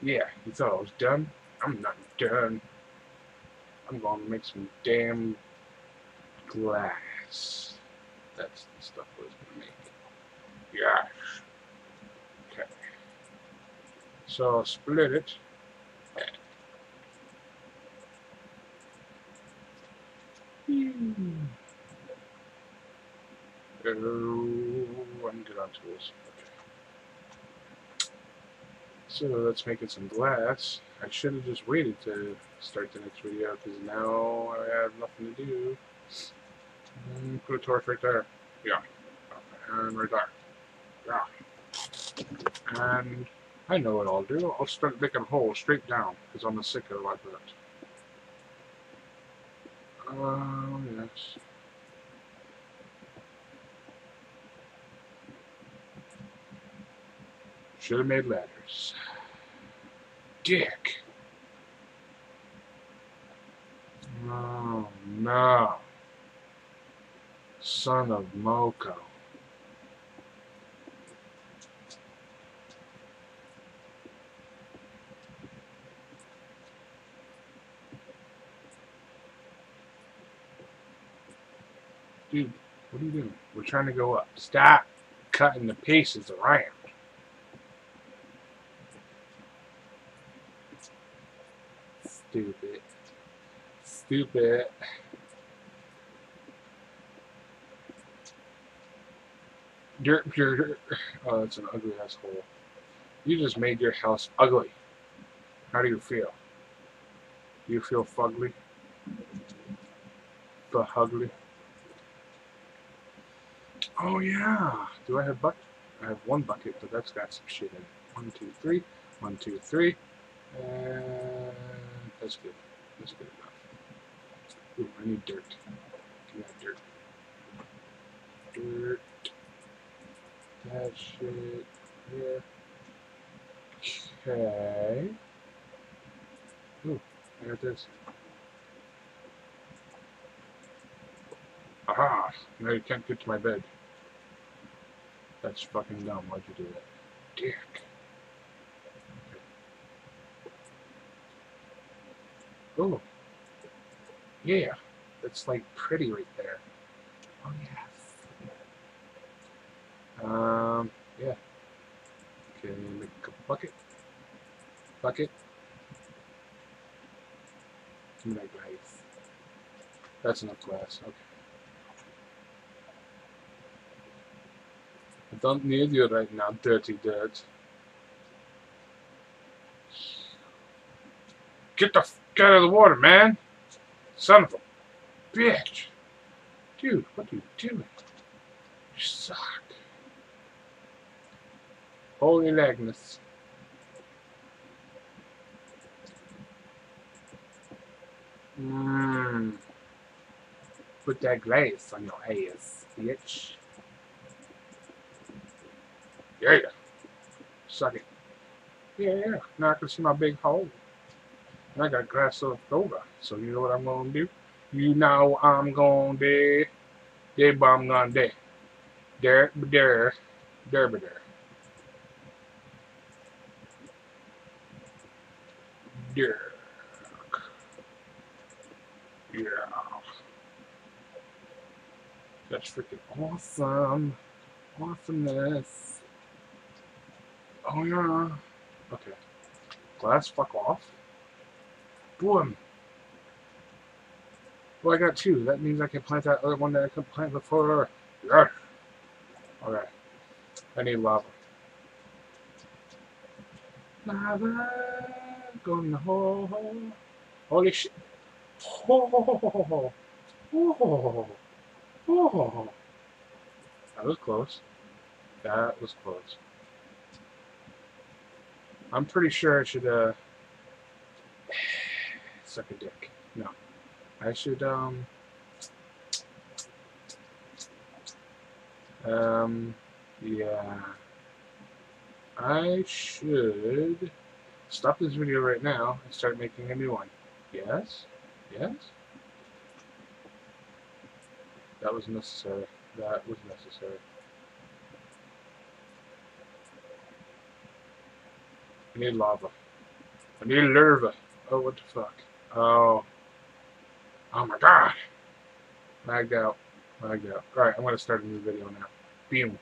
Yeah, you thought I was done? I'm not done. I'm going to make some damn glass. That's the stuff I was going to make. Yeah. Okay. So I'll split it. Hmm. Oh, I'm good on tools. So let's make it some glass. I should have just waited to start the next video because now I have nothing to do. And put a torch right there. Yeah. And right there. Yeah. And I know what I'll do. I'll start making holes straight down because I'm a sicker like that. Oh, yes. Should have made ladders. Dick. Oh, no. Son of Moko. Dude, what are you doing? We're trying to go up. Stop cutting the pieces around. Stupid. Stupid. Dirt, dirt. Oh, that's an ugly asshole. You just made your house ugly. How do you feel? You feel fugly? Behugly? Oh yeah. Do I have bucket? I have one bucket, but that's got some shit in it. One, two, three. One, two, three. And that's good. That's good enough. Ooh, I need dirt. Me that dirt. Dirt. That shit here. Okay. Ooh, I got this. Aha! Now you can't get to my bed. That's fucking dumb. Why'd you do that? Dick. Oh. Yeah. That's like pretty right there. Oh yes. Um, yeah. Okay, make a bucket. Bucket. Give me that glass. That's enough glass. Okay. I don't need you right now, dirty dirt. Get the out of the water, man! Son of a bitch! Dude, what are you doing? You suck. Holy Magnus. Mmm. Put that glaze on your ass, bitch. Yeah. Suck it. Yeah, yeah. Now I can see my big hole. And I got grass left over. So you know what I'm gonna do? You know I'm gonna do. Yeah, but I'm. There, there, there, there. There. Yeah. That's freaking awesome. Awesomeness. Oh yeah. Okay. Glass, fuck off. Boom. Well, I got two. That means I can plant that other one that I couldn't plant before. Yes. Okay. I need lava. Lava. Go in the hole. Holy shit. Oh. Oh. Oh. That was close. That was close. I'm pretty sure I should, uh, suck a dick. No. I should, um, um, yeah. I should stop this video right now and start making a new one. Yes? Yes? That was necessary. That was necessary. I need lava. I need lava. Oh, what the fuck? Oh. Oh my god. Lagged out. Lagged out. Alright, I'm going to start a new video now. Beam.